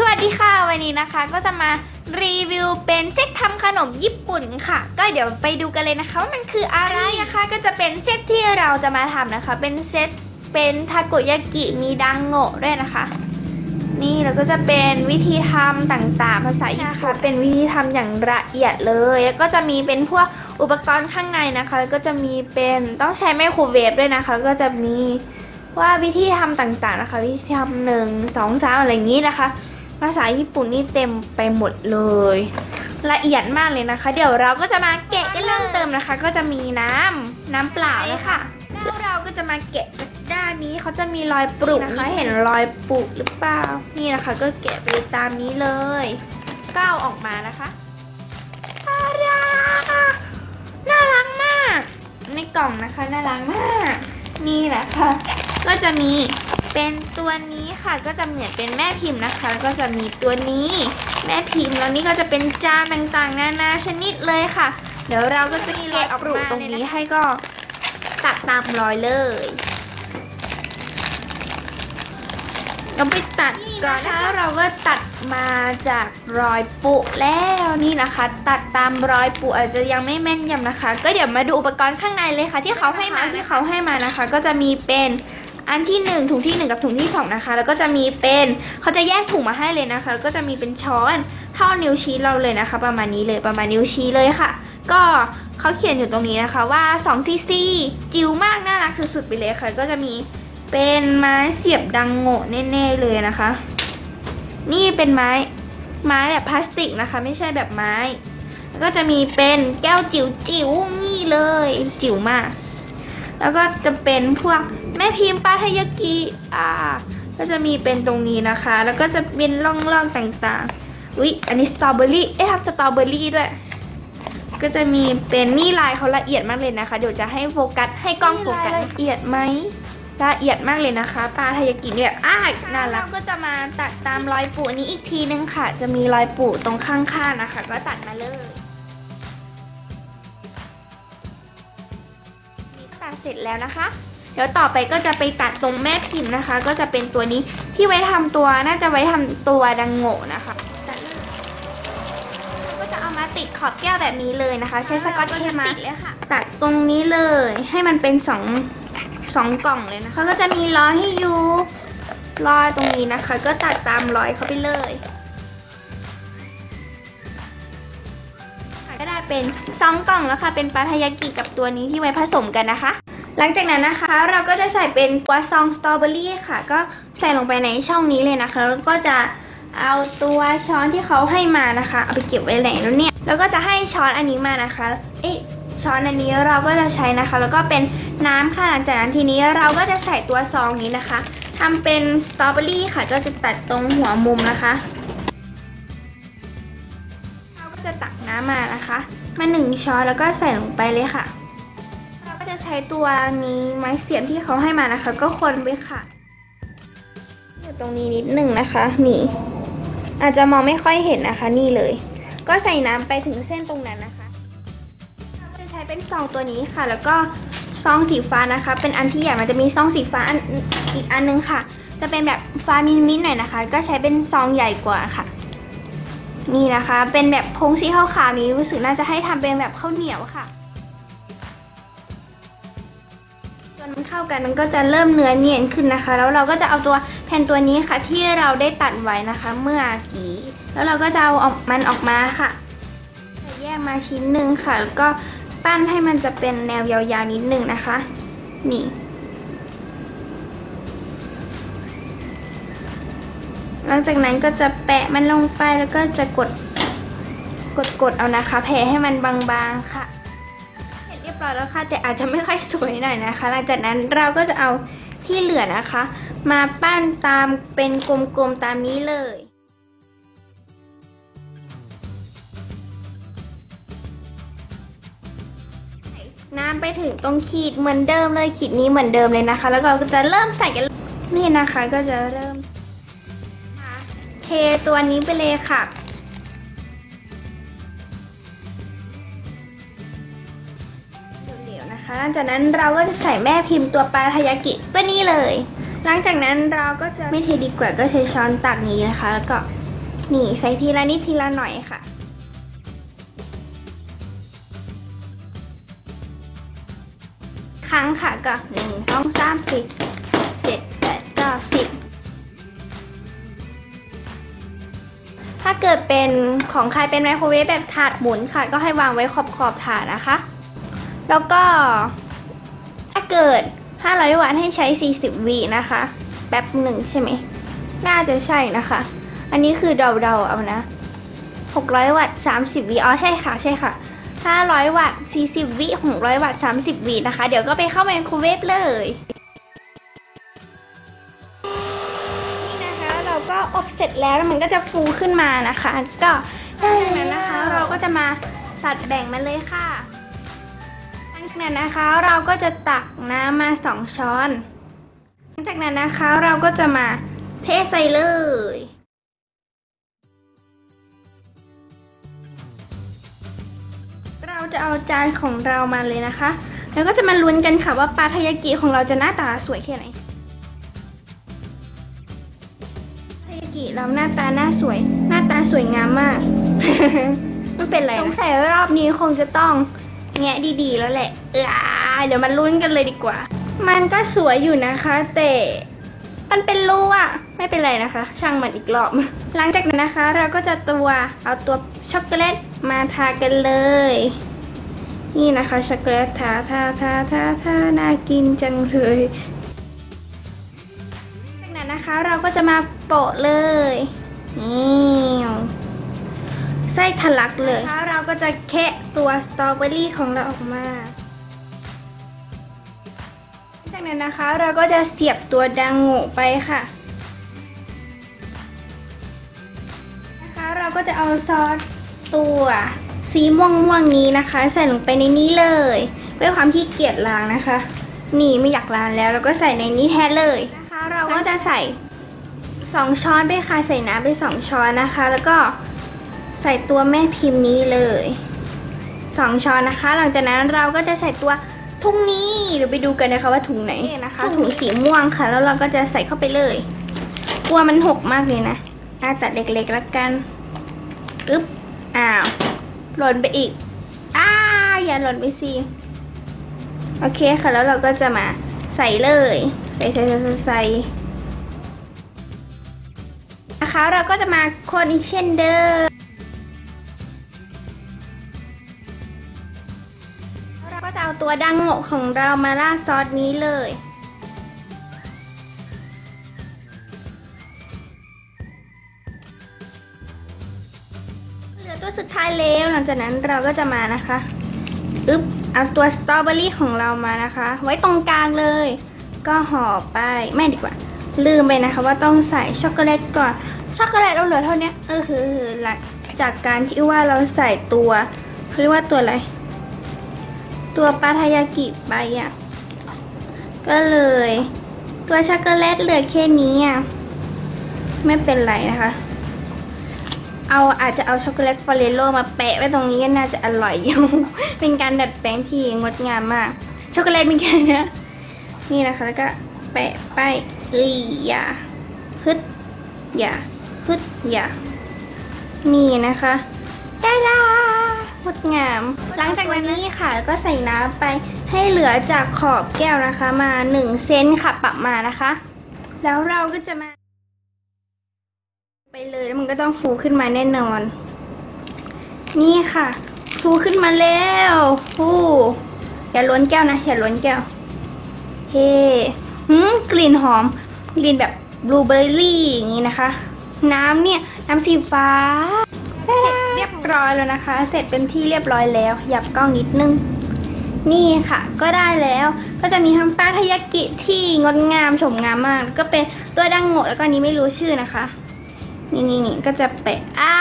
สวัสดีค่ะวันนี้นะคะก็จะมารีวิวเป็นเซตทำขนมญี่ปุ่นค่ะ ก็เดี๋ยวไปดูกันเลยนะคะว่ามันคืออะไรนะคะก็จะเป็นเซตที่เราจะมาทำนะคะ เป็นเซตเป็นทาโกยากิมีดังโงะด้วยนะคะ นี่แล้วก็จะเป็นวิธีทำต่างๆภาษาญี่ปุ่นเป็นวิธีทำอย่างละเอียดเลย แล้วก็จะมีเป็นพวกอุปกรณ์ข้างในนะคะ ก็จะมีเป็นต้องใช้ไมโครเวฟด้วยนะคะ ก็จะมีว่าวิธีทำต่างๆนะคะ วิธีทำหนึ่งสองสามอะไรอย่างนี้นะคะ ภาษาญี่ปุ่นนี่เต็มไปหมดเลย ละเอียดมากเลยนะคะ เดี๋ยวเราก็จะมาแกะกันเริ่มเติมนะคะ ก็จะมีน้ำน้ำเปล่าเลยค่ะแล้วเราก็จะมาแกะจากด้านนี้เขาจะมีรอยปรุนะคะ เห็นรอยปุหรือเปล่า นี่นะคะ ก็แกะไปตามนี้เลยก้าวออกมานะคะอาราน่ารักมาก ในกล่องนะคะน่ารักมาก นี่แหละค่ะ ก็จะมี เป็นตัวนี้ค่ะก็จะเหมือนเป็นแม่พิมพ์นะคะ แล้วก็จะมีตัวนี้ แม่พิมพ์แล้วนี่ก็จะเป็นจานต่างๆ นานาชนิดเลยค่ะ เดี๋ยวเราก็จะเกะออกมาตรงนี้ให้ก็ตัดตามรอยเลยเราไปตัดก่อนนะคะเราก็ตัดมาจากรอยปุแล้วนี่นะคะ ตัดตามรอยปุอาจจะยังไม่แม่นยำนะคะ ก็เดี๋ยวมาดูอุปกรณ์ข้างในเลยค่ะ ที่เขาให้มาที่เขาให้มานะคะ ก็จะมีเป็น อันที่1ถุงที่ 1 กับถุงที่ 2 นะคะ แล้วก็จะมีเป็นเขาจะแยกถุงมาให้เลยนะคะ แล้วก็จะมีเป็นช้อนเท่านิ้วชี้เราเลยนะคะ ประมาณนี้เลยประมาณนิ้วชี้เลยค่ะ ก็เขาเขียนอยู่ตรงนี้นะคะว่า2ซีซีจิ๋วมากน่ารักสุดๆไปเลยค่ะ ก็จะมีเป็นไม้เสียบดังโง่แน่ๆเลยนะคะ นี่เป็นไม้ไม้แบบพลาสติกนะคะ ไม่ใช่แบบไม้ แล้วก็จะมีเป็นแก้วจิ๋วจิ๋วนี่เลยจิ๋วมาก แล้วก็จะเป็นพวก แม่พิมพ์ปาทายากิอ่า ก็จะมีเป็นตรงนี้นะคะ แล้วก็จะเป็นร่องๆต่างๆอุ๊ยอันนี้สตรอเบอรี่เอ๊ะทำสตรอเบอรี่ด้วย ก็จะมีเป็นนี่ลายเขาละเอียดมากเลยนะคะ เดี๋ยวจะให้โฟกัสให้กล้องโฟกัสละเอียดไหมละเอียดมากเลยนะคะปลาทายากิเนี่ยอ้ายน่ารักก็จะมาตัดตามรอยปูนี้อีกทีนึงค่ะ จะมีรอยปูตรงข้างๆนะคะ ก็ตัดมาเลยนี่ตัดเสร็จแล้วนะคะเดี๋ยวต่อไปก็จะไปตัดตรงแม่พิมพ์นะคะ ก็จะเป็นตัวนี้ที่ไว้ทำตัวน่าจะไว้ทำตัวดังโง่นะคะตัดเลยก็จะเอามาติดขอบแก้วแบบนี้เลยนะคะ ใช้สกอตเทปมาติดเลยค่ะตัดตรงนี้เลยให้มันเป็นสองสองกล่องเลยนะคะก็จะมีรอยให้อยู่รอยตรงนี้นะคะ ก็ตัดตามรอยเขาไปเลยก็ได้เป็นสองกล่องแล้วค่ะ เป็นปลาทายากิกับตัวนี้ที่ไว้ผสมกันนะคะ หลังจากนั้นนะคะเราก็จะใส่เป็นกัวซองสตรอเบอรี่ค่ะ ก็ใส่ลงไปในช่องนี้เลยนะคะ แล้วก็จะเอาตัวช้อนที่เขาให้มานะคะ เอาไปเก็บไว้ไหนแล้วเนี่ย แล้วก็จะให้ช้อนอันนี้มานะคะ เอ๊ะช้อนอันนี้เราก็จะใช้นะคะ แล้วก็เป็นน้ำค่ะหลังจากนั้นทีนี้เราก็จะใส่ตัวซองนี้นะคะทำเป็นสตรอเบอรี่ค่ะก็จะตัดตรงหัวมุมนะคะเราก็จะตักน้ำมานะคะ มาหนึ่งช้อนแล้วก็ใส่ลงไปเลยค่ะ ช้ตัวนี้ไม้เสียบที่เขาให้มานะคะ ก็คนไปค่ะอยู่ตรงนี้นิดหนึ่งนะคะ นี่ อาจจะมองไม่ค่อยเห็นนะคะ นี่เลย ก็ใส่น้ำไปถึงเส้นตรงนั้นนะคะเราจะใช้เป็นซองตัวนี้ค่ะ แล้วก็ซองสีฟ้านะคะ เป็นอันที่ใหญ่มันจะมีซองสีฟ้าอันอีกอันนึงค่ะ จะเป็นแบบฟ้ามินๆหน่อยนะคะ ก็ใช้เป็นซองใหญ่กว่าค่ะ นี่นะคะ เป็นแบบพงสีขาวๆนี้รู้สึกน่าจะให้ทำเป็นแบบข้าวเหนียวค่ะ มันเข้ากันมันก็จะเริ่มเนื้อเนียนขึ้นนะคะ แล้วเราก็จะเอาตัวแผ่นตัวนี้ค่ะ ที่เราได้ตัดไว้นะคะ เมื่อกี้แล้วเราก็จะเอาออกมันออกมาค่ะแยกมาชิ้นหนึ่งค่ะ แล้วก็ปั้นให้มันจะเป็นแนวยาวๆนิดหนึ่งนะคะ นี่หลังจากนั้นก็จะแปะมันลงไปแล้วก็จะกดกดกดเอานะคะ แผ่ให้มันบางๆค่ะ รียบร้อยแล้วค่ะแต่อาจจะไม่ค่อยสวยหน่อยนะคะ หลังจากนั้นเราก็จะเอาที่เหลือนะคะ มาปั้นตามเป็นกลมๆตามนี้เลยน้ำไปถึงตรงขีดเหมือนเดิมเลยขีดนี้เหมือนเดิมเลยนะคะ แล้วก็จะเริ่มใส่กันนี่นะคะก็จะเริ่มเทตัวนี้ไปเลยค่ะ นะคะหลังจากนั้นเราก็จะใส่แม่พิมพ์ตัวปลาทายากิตัวนี้เลย หลังจากนั้นเราก็จะไม่เทดีกว่าก็ใช้ช้อนตักนี้นะคะ แล้วก็นี่ใส่ทีละนิดทีละหน่อยค่ะครั้งค่ะก็หนึ่งสองสามสี่เจ็ดแปดเก้าสิบถ้าเกิดเป็นของใครเป็นไมโครเวฟแบบถาดหมุนค่ะ ก็ให้วางไว้ขอบขอบถาดนะคะ แล้วก็ถ้าเกิด 500 วัตต์ให้ใช้ 40 วินะคะ แป๊บหนึ่งใช่ไหม น่าจะใช่นะคะ อันนี้คือเดาๆเอานะ 600 วัตต์ 30 วิ อ๋อ ใช่ค่ะ ใช่ค่ะ 500 วัตต์ 40 วิ 600 วัตต์ 30 วินะคะ เดี๋ยวก็ไปเข้าไมโครเวฟเลย นี่นะคะ เราก็อบเสร็จแล้วมันก็จะฟูขึ้นมานะคะ ก็ได้แล้วนะคะ เราก็จะมาตัดแบ่งมันเลยค่ะ จากนั้นนะคะเราก็จะตักน้ำมา2ช้อนหลังจากนั้นนะคะเราก็จะมาเทใส่เลยเราจะเอาจานของเรามาเลยนะคะ แล้วก็จะมาลุ้นกันค่ะว่าปลาทายากิของเราจะหน้าตาสวยแค่ไหนทายากิเราหน้าตาหน้าสวย หน้าตาสวยงามมากไม่เป็นไรสงสัยรอบนี้คงจะต้อง แงะดีๆ แล้วแหละเออเดี๋ยวมาลุ้นกันเลยดีกว่า มันก็สวยอยู่นะคะ แต่มันเป็นรูอะไม่เป็นไรนะคะ ช่างมันอีกรอบ หลังจากนั้นนะคะ เราก็จะตัวเอาตัวช็อกโกแลตมาทากันเลย นี่นะคะช็อกโกแลตทาทาทาทาทาน่ากินจังเลยจากนั้นนะคะเราก็จะมาโปะเลยนี่ ส้ทะลักเลยแล้วเราก็จะแคะตัวสตรอเบอรี่ของเราออกมาจากนั้นนะคะเราก็จะเสียบตัวดังโง่ไปค่ะ นะคะเราก็จะเอาซอสตัวสีม่วงม่วงนี้นะคะ ใส่ลงไปในนี้เลยด้วยความที่เกียจล้างนะคะ นี่ไม่อยากล้างแล้วเราก็ใส่ในนี้แทนเลยนะคะ เราก็จะใส่สองช้อนไปค่ะใส่น้ำไปสองช้อนนะคะ แล้วก็ ใส่ตัวแม่พิมพ์นี้เลยสองช้อนนะคะ หลังจากนั้นเราก็จะใส่ตัวถุงนี้เดี๋ยวไปดูกันนะคะว่าถุงไหนนะคะถุงสีม่วงค่ะ แล้วเราก็จะใส่เข้าไปเลย กลัวมันหกมากเลยนะอะตัดเล็กๆแล้วกันอึ๊บอ้าวหล่นไปอีกอ้าอย่าหล่นไปสิโอเคค่ะแล้วเราก็จะมาใส่เลย ใส่ใส่ใส่ใส่ใส่นะคะเราก็จะมาคนอีกเช่นเดิม ตัวดังโงะของเรามาราดซอสนี้เลย เหลือตัวสุดท้ายแล้วหลังจากนั้นเราก็จะมานะคะอึ๊บเอาตัวสตรอเบอรี่ของเรามานะคะ ไว้ตรงกลางเลย ก็ห่อไปไม่ดีกว่า ลืมไปนะคะว่าต้องใส่ช็อกโกแลตก่อน ช็อกโกแลตเราเหลือเท่านี้เออคือหลังจากการที่ว่าเราใส่ตัวเขาเรียกว่าตัวอะไร ตัวปาทายากิไปอะ ก็เลย ตัวช็อกโกแลตเหลือแค่นี้อะ ไม่เป็นไรนะคะ เอาอาจจะเอาช็อกโกแลตฟอเรโลมาแปะไว้ตรงนี้ก็น่าจะอร่อยอยู่ เป็นการดัดแปลงที่งดงามมาก ช็อกโกแลตมีแค่นี้นี่นะคะแล้วก็แปะไปเอ้ยอย่าฮึดอย่าฮึดอย่านี่นะคะ ได้ละง ดงาม หลังจากนั้นนี่ค่ะแล้วก็ใส่น้ำไปให้เหลือจากขอบแก้วนะคะ มา1เซนค่ะปรับมานะคะ แล้วเราก็จะมา ไปเลยแล้วมันก็ต้องฟูขึ้นมาแน่นอน นี่ค่ะ ฟูขึ้นมาแล้วฟูอย่าล้นแก้วนะอย่าล้นแก้วเฮ้หืมกลิ่นหอม กลิ่นแบบบลูเบอร์รี่อย่างนี้นะคะ น้ำเนี่ย น้ำสีฟ้าเสร็จ เรียบร้อยแล้วนะคะ เสร็จเป็นที่เรียบร้อยแล้วหยับกล้องนิดนึง นี่ค่ะ ก็ได้แล้ว ก็จะมีทั้งปลาทายากิที่งดงามโฉมงามมาก ก็เป็นตัวดังโงะแล้วก็นนี้ไม่รู้ชื่อนะคะ นี่นี่นี่ก็จะแปะอ้า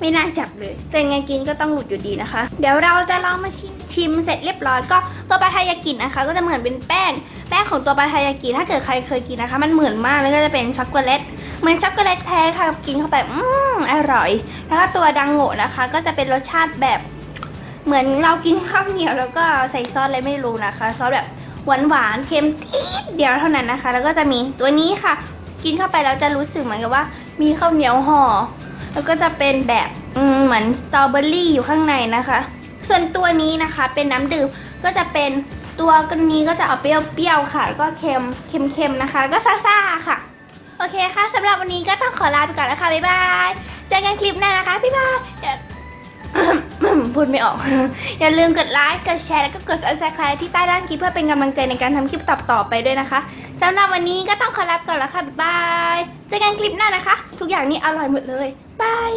ไม่น่าจับเลยแต่ยังไงกินก็ต้องหลุดอยู่ดีนะคะ เดี๋ยวเราจะลองมาชิมชิมเสร็จเรียบร้อยก็ตัวปลาทายากินะคะ ก็จะเหมือนเป็นแป้ง แป้งของตัวปลาทายากิถ้าเกิดใครเคยกินนะคะ มันเหมือนมากแล้วก็จะเป็นช็อกโกแลต เหมือนช็อกโกแลตแท้ค่ะกินเข้าไปอืมอร่อย แล้วก็ตัวดังโง่นะคะ ก็จะเป็นรสชาติแบบ เหมือนเรากินข้าวเหนียวแล้วก็ใส่ซอสอะไรไม่รู้นะคะซอสแบบหวานหวานๆเค็มทีดเดียวเท่านั้นนะคะ แล้วก็จะมีตัวนี้ค่ะ กินเข้าไปแล้วจะรู้สึกเหมือนกับว่า มีข้าวเหนียวห่อแล้วก็จะเป็นแบบอืมเหมือนสตรอเบอรี่อยู่ข้างในนะคะ ส่วนตัวนี้นะคะเป็นน้ำดื่มก็จะเป็นตัวกันนี้ก็จะเอาเปรี้ยวๆค่ะ แล้วก็เค็มเค็มๆนะคะ แล้วก็ซ่าๆค่ะ โอเคค่ะสำหรับวันนี้ก็ต้องขอลาไปก่อนแล้วค่ะบ๊ายบายเจอกันคลิปหน้านะคะบ๊ายบายอย่าพูดไม่ออก อย่าลืมกดไลค์กดแชร์แล้วก็กด subscribe ที่ใต้ล่างคลิปเพื่อเป็นกำลังใจในการทำคลิปต่อๆไปด้วยนะคะสำหรับวันนี้ก็ต้องขอลาไปก่อนแล้วค่ะบ๊ายบายเจอกันคลิปหน้านะคะ ทุกอย่างนี้อร่อยหมดเลยบาย